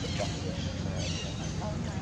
the chocolate. Um,